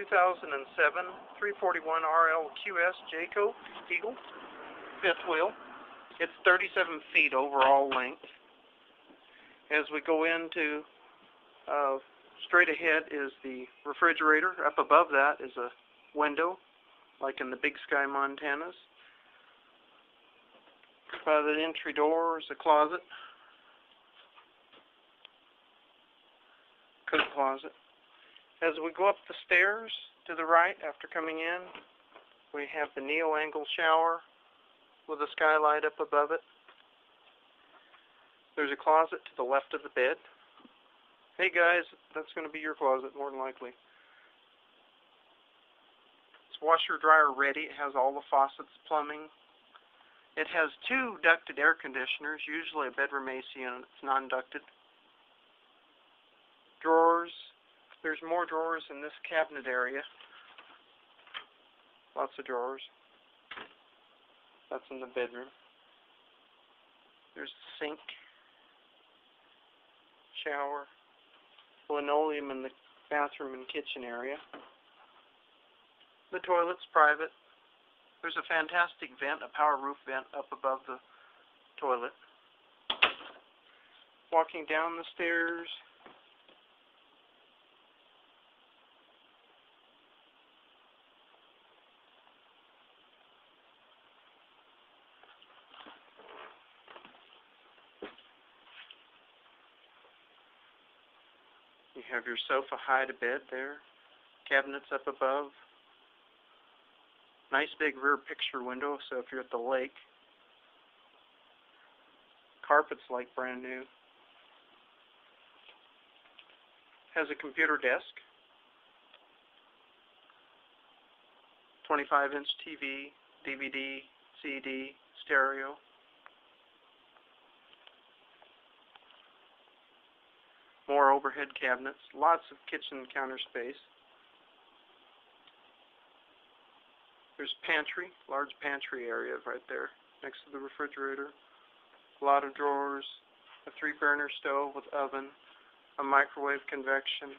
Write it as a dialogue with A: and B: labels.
A: 2007 341 RLQS Jayco Eagle, fifth wheel. It's 37 feet overall length. As we go into uh, straight ahead is the refrigerator. Up above that is a window, like in the Big Sky Montanas. By the entry door is a closet. Coat closet. As we go up the stairs to the right after coming in, we have the neo-angle shower with a skylight up above it. There's a closet to the left of the bed. Hey guys, that's going to be your closet more than likely. It's washer dryer ready. It has all the faucets, plumbing. It has two ducted air conditioners, usually a bedroom AC and it's non-ducted. Drawers. There's more drawers in this cabinet area. Lots of drawers. That's in the bedroom. There's the sink, shower, linoleum in the bathroom and kitchen area. The toilet's private. There's a fantastic vent, a power roof vent up above the toilet. Walking down the stairs, You have your sofa hide a bed there, cabinets up above. Nice big rear picture window, so if you're at the lake, carpet's like brand new. Has a computer desk, 25 inch TV, DVD, CD, stereo. More overhead cabinets, lots of kitchen counter space. There's pantry, large pantry area right there next to the refrigerator. A lot of drawers, a three burner stove with oven, a microwave convection,